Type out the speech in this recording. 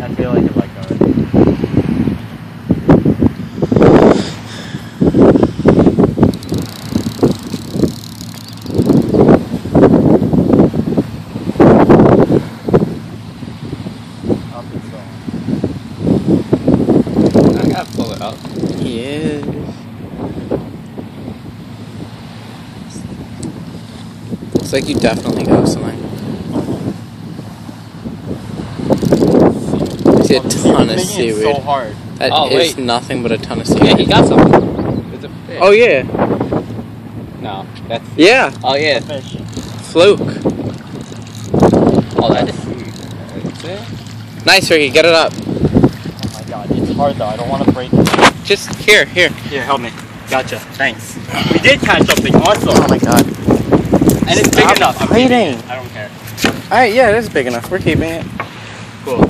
I feel like it like already. Up and down. I gotta pull it up. Yeah. Looks like you definitely got something. See a ton of this thing is seaweed. so hard. That oh, is Oh, wait. nothing but a ton of seaweed. Yeah, he seaweed. got something. It's a fish. Oh yeah, no, that's. yeah, Oh yeah. Fish. fluke. Oh, that is. That's. Nice, Ricky. Get it up. Oh my god, it's hard though. I don't want to break it. Just here, here. Here, help me. Gotcha. Thanks. We did catch something awesome. Oh my god. And it's big enough. I'm keeping I don't care. All right, yeah, it is big enough. We're keeping it. Cool.